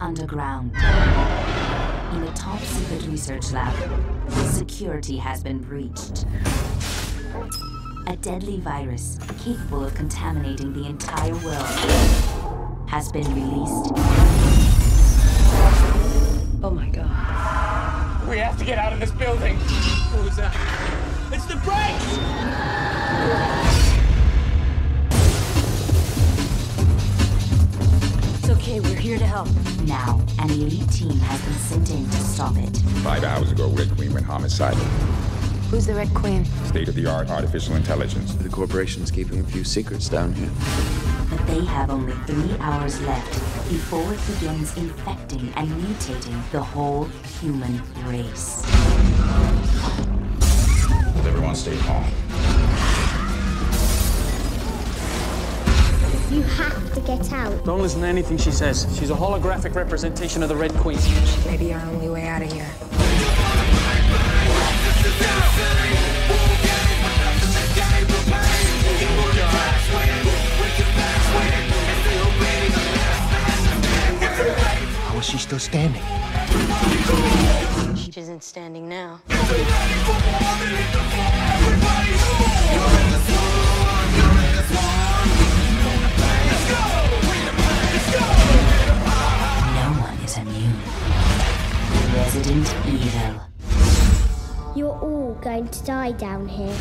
underground. In a top secret research lab, security has been breached. A deadly virus capable of contaminating the entire world has been released. Oh my god. We have to get out of this building. What was that? Here to help. Now, an elite team has been sent in to stop it. Five hours ago, Red Queen went homicidal. Who's the Red Queen? State of the art artificial intelligence. The corporation's keeping a few secrets down here. But they have only three hours left before it begins infecting and mutating the whole human race. Everyone stay calm. You have to get out. Don't listen to anything she says. She's a holographic representation of the Red Queen. She may be our only way out of here. How is she still standing? She isn't standing now. Resident Evil. You're all going to die down here.